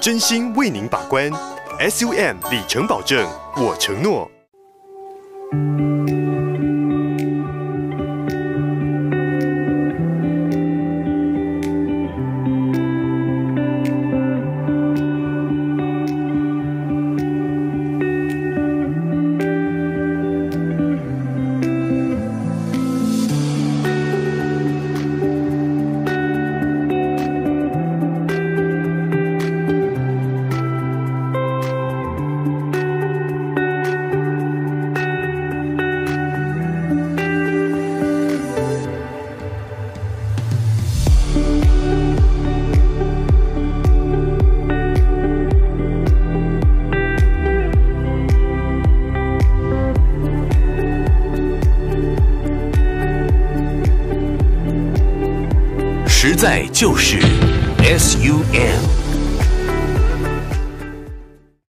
真心为您把关，SUM 里程保证，我承诺。实在就是 S U M。